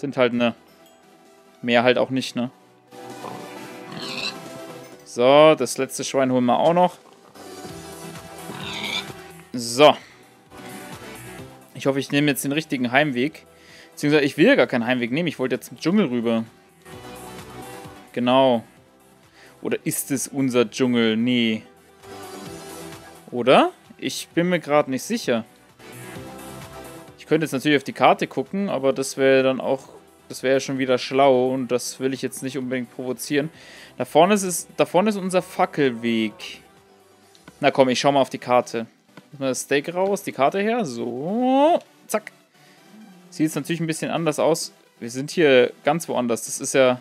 Sind halt ne. Mehr halt auch nicht, ne? So, das letzte Schwein holen wir auch noch. So. Ich hoffe, ich nehme jetzt den richtigen Heimweg. Beziehungsweise, ich will ja gar keinen Heimweg nehmen. Ich wollte jetzt zum Dschungel rüber. Genau. Oder ist es unser Dschungel? Nee. Oder? Ich bin mir gerade nicht sicher. Könnte jetzt natürlich auf die Karte gucken, aber das wäre dann auch... Das wäre ja schon wieder schlau und das will ich jetzt nicht unbedingt provozieren. Da vorne ist, es, da vorne ist unser Fackelweg. Na komm, ich schau mal auf die Karte. Mal das Steak raus, die Karte her. So, zack. Sieht jetzt natürlich ein bisschen anders aus. Wir sind hier ganz woanders. Das ist ja...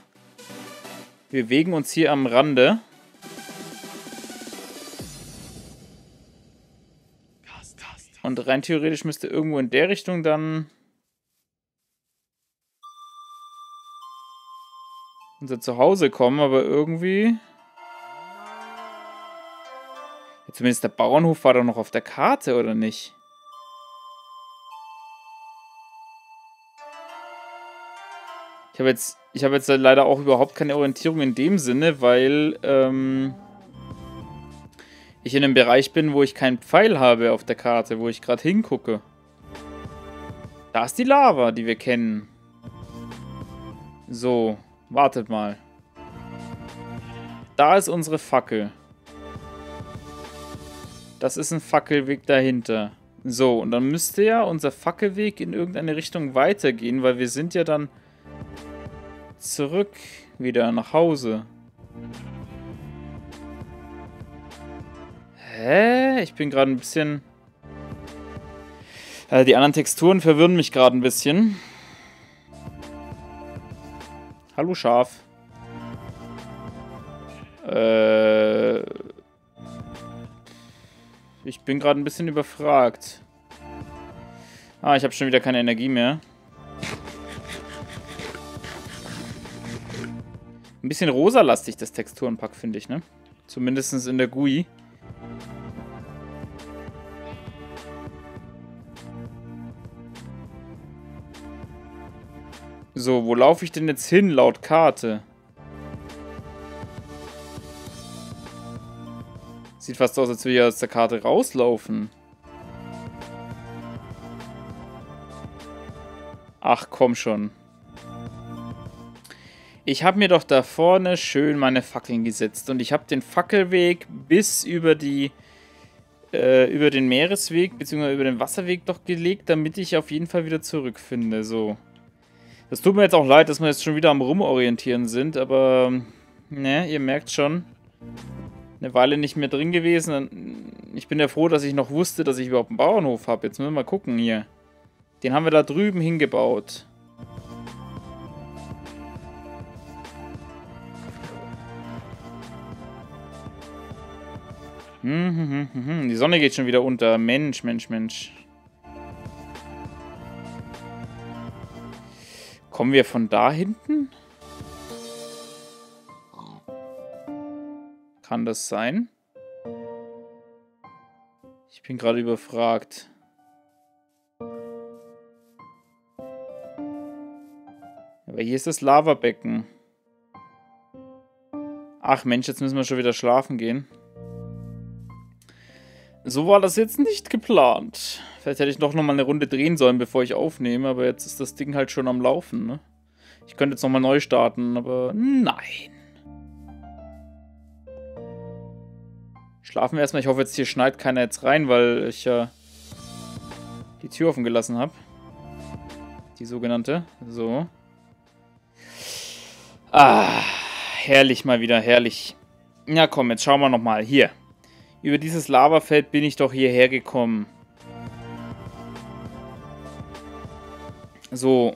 Wir bewegen uns hier am Rande. Und rein theoretisch müsste irgendwo in der Richtung dann unser Zuhause kommen, aber irgendwie... Ja, zumindest der Bauernhof war doch noch auf der Karte, oder nicht? Ich habe jetzt, hab jetzt leider auch überhaupt keine Orientierung in dem Sinne, weil ähm, ich in einem Bereich bin, wo ich keinen Pfeil habe auf der Karte, wo ich gerade hingucke. Da ist die Lava, die wir kennen. So, wartet mal. Da ist unsere Fackel. Das ist ein Fackelweg dahinter. So, und dann müsste ja unser Fackelweg in irgendeine Richtung weitergehen, weil wir sind ja dann zurück wieder nach Hause. Hä? Ich bin gerade ein bisschen... Äh, die anderen Texturen verwirren mich gerade ein bisschen. Hallo Schaf. Äh... Ich bin gerade ein bisschen überfragt. Ah, ich habe schon wieder keine Energie mehr. Ein bisschen rosalastig, das Texturenpack, finde ich, ne? Zumindest in der GUI. So, wo laufe ich denn jetzt hin, laut Karte? Sieht fast aus, als würde ich aus der Karte rauslaufen. Ach, komm schon. Ich habe mir doch da vorne schön meine Fackeln gesetzt und ich habe den Fackelweg bis über die äh, über den Meeresweg bzw. über den Wasserweg doch gelegt, damit ich auf jeden Fall wieder zurückfinde. So. Das tut mir jetzt auch leid, dass wir jetzt schon wieder am Rumorientieren sind, aber ne, ihr merkt schon, eine Weile nicht mehr drin gewesen. Ich bin ja froh, dass ich noch wusste, dass ich überhaupt einen Bauernhof habe. Jetzt müssen wir mal gucken hier. Den haben wir da drüben hingebaut. Die Sonne geht schon wieder unter. Mensch, Mensch, Mensch. Kommen wir von da hinten? Kann das sein? Ich bin gerade überfragt. Aber hier ist das Lavabecken. Ach Mensch, jetzt müssen wir schon wieder schlafen gehen. So war das jetzt nicht geplant. Vielleicht hätte ich doch nochmal eine Runde drehen sollen, bevor ich aufnehme, aber jetzt ist das Ding halt schon am Laufen, ne? Ich könnte jetzt nochmal neu starten, aber nein. Schlafen wir erstmal. Ich hoffe jetzt, hier schneit keiner jetzt rein, weil ich ja äh, die Tür offen gelassen habe. Die sogenannte. So. Ah, herrlich mal wieder, herrlich. Ja, komm, jetzt schauen wir nochmal. Hier. Über dieses Lavafeld bin ich doch hierher gekommen. So.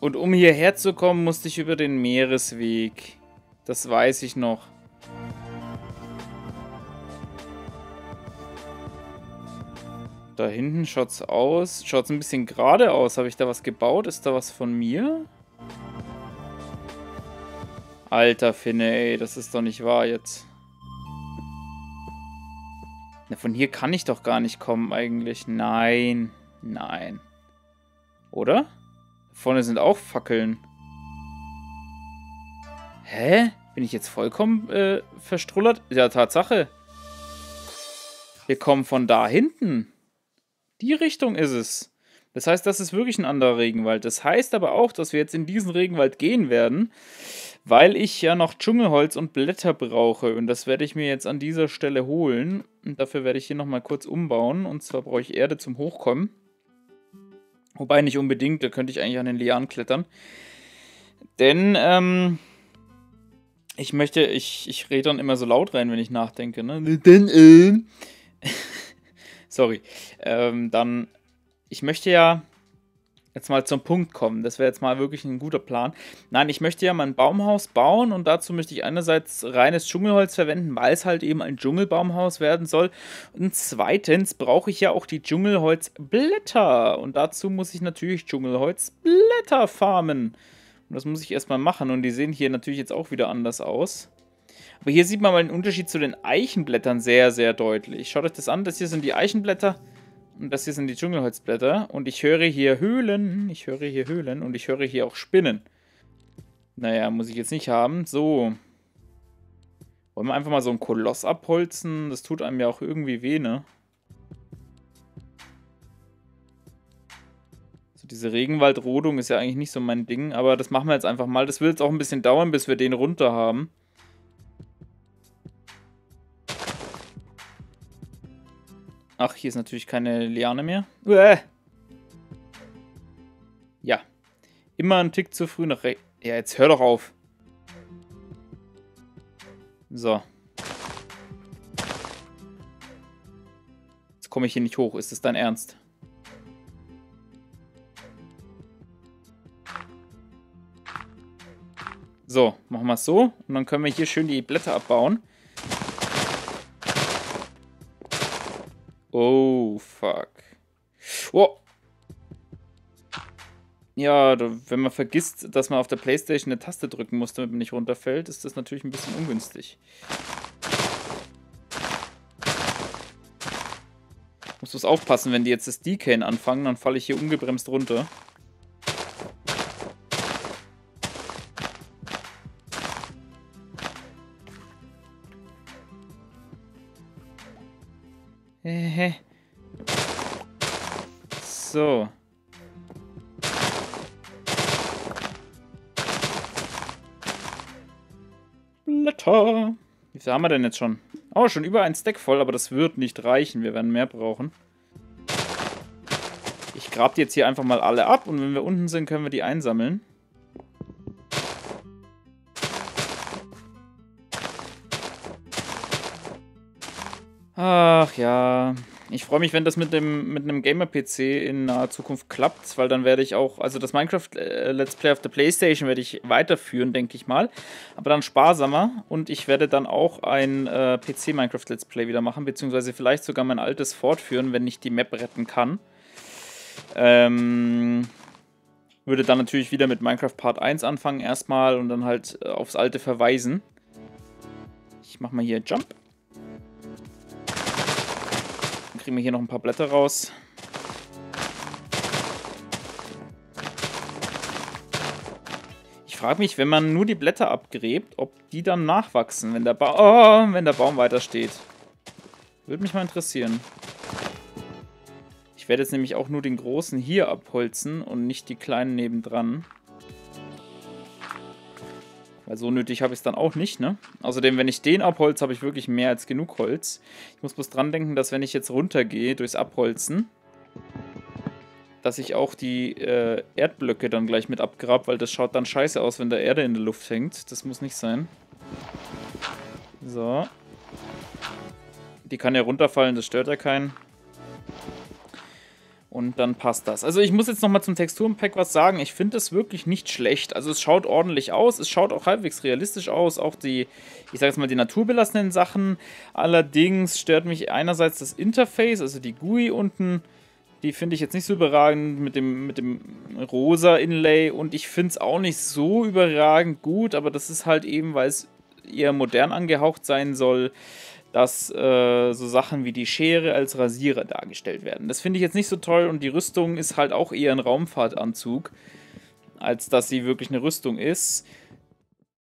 Und um hierher zu kommen, musste ich über den Meeresweg. Das weiß ich noch. Da hinten schaut's aus. Schaut's ein bisschen gerade aus. Habe ich da was gebaut? Ist da was von mir? Alter Finne, ey. Das ist doch nicht wahr jetzt. Von hier kann ich doch gar nicht kommen eigentlich. Nein. Nein. Oder? Vorne sind auch Fackeln. Hä? Bin ich jetzt vollkommen äh, verstrullert? Ja, Tatsache. Wir kommen von da hinten. Die Richtung ist es. Das heißt, das ist wirklich ein anderer Regenwald. Das heißt aber auch, dass wir jetzt in diesen Regenwald gehen werden, weil ich ja noch Dschungelholz und Blätter brauche. Und das werde ich mir jetzt an dieser Stelle holen. Und dafür werde ich hier nochmal kurz umbauen. Und zwar brauche ich Erde zum Hochkommen. Wobei nicht unbedingt, da könnte ich eigentlich an den Lianen klettern. Denn, ähm, ich möchte, ich, ich rede dann immer so laut rein, wenn ich nachdenke, ne? Denn, ähm, sorry. Ähm, dann, ich möchte ja jetzt mal zum Punkt kommen. Das wäre jetzt mal wirklich ein guter Plan. Nein, ich möchte ja mal ein Baumhaus bauen und dazu möchte ich einerseits reines Dschungelholz verwenden, weil es halt eben ein Dschungelbaumhaus werden soll. Und zweitens brauche ich ja auch die Dschungelholzblätter. Und dazu muss ich natürlich Dschungelholzblätter farmen. Und das muss ich erstmal machen. Und die sehen hier natürlich jetzt auch wieder anders aus. Aber hier sieht man mal den Unterschied zu den Eichenblättern sehr, sehr deutlich. Schaut euch das an. Das hier sind die Eichenblätter. Und das hier sind die Dschungelholzblätter. Und ich höre hier Höhlen. Ich höre hier Höhlen. Und ich höre hier auch Spinnen. Naja, muss ich jetzt nicht haben. So. Wollen wir einfach mal so einen Koloss abholzen? Das tut einem ja auch irgendwie weh, ne? So, diese Regenwaldrodung ist ja eigentlich nicht so mein Ding. Aber das machen wir jetzt einfach mal. Das wird jetzt auch ein bisschen dauern, bis wir den runter haben. Ach, hier ist natürlich keine Liane mehr. Uäh. Ja. Immer ein Tick zu früh nach rechts. Ja, jetzt hör doch auf. So. Jetzt komme ich hier nicht hoch. Ist das dein Ernst? So, machen wir es so. Und dann können wir hier schön die Blätter abbauen. Oh, fuck. Oh. Ja, wenn man vergisst, dass man auf der Playstation eine Taste drücken muss, damit man nicht runterfällt, ist das natürlich ein bisschen ungünstig. Muss bloß aufpassen, wenn die jetzt das Decayen anfangen, dann falle ich hier ungebremst runter. So. Blätter. Wie viel haben wir denn jetzt schon? Oh, schon über ein Stack voll, aber das wird nicht reichen. Wir werden mehr brauchen. Ich grab die jetzt hier einfach mal alle ab und wenn wir unten sind, können wir die einsammeln. Ach ja. Ich freue mich, wenn das mit, dem, mit einem Gamer-PC in naher Zukunft klappt, weil dann werde ich auch, also das Minecraft äh, Let's Play auf der Playstation werde ich weiterführen, denke ich mal. Aber dann sparsamer und ich werde dann auch ein äh, PC Minecraft Let's Play wieder machen, beziehungsweise vielleicht sogar mein altes fortführen, wenn ich die Map retten kann. Ähm, würde dann natürlich wieder mit Minecraft Part 1 anfangen erstmal und dann halt äh, aufs alte verweisen. Ich mache mal hier Jump kriegen wir hier noch ein paar Blätter raus. Ich frage mich, wenn man nur die Blätter abgräbt, ob die dann nachwachsen, wenn der, ba oh, wenn der Baum weiter steht. Würde mich mal interessieren. Ich werde jetzt nämlich auch nur den großen hier abholzen und nicht die kleinen nebendran. Weil so nötig habe ich es dann auch nicht, ne? Außerdem, wenn ich den abholze, habe ich wirklich mehr als genug Holz. Ich muss bloß dran denken, dass wenn ich jetzt runtergehe durchs Abholzen, dass ich auch die äh, Erdblöcke dann gleich mit abgrab, weil das schaut dann scheiße aus, wenn da Erde in der Luft hängt. Das muss nicht sein. So. Die kann ja runterfallen, das stört ja keinen. Und dann passt das. Also ich muss jetzt nochmal zum Texturenpack was sagen. Ich finde es wirklich nicht schlecht. Also es schaut ordentlich aus. Es schaut auch halbwegs realistisch aus. Auch die, ich sage jetzt mal, die naturbelassenen Sachen. Allerdings stört mich einerseits das Interface, also die GUI unten. Die finde ich jetzt nicht so überragend mit dem, mit dem rosa Inlay. Und ich finde es auch nicht so überragend gut. Aber das ist halt eben, weil es eher modern angehaucht sein soll dass äh, so Sachen wie die Schere als Rasierer dargestellt werden. Das finde ich jetzt nicht so toll und die Rüstung ist halt auch eher ein Raumfahrtanzug. als dass sie wirklich eine Rüstung ist.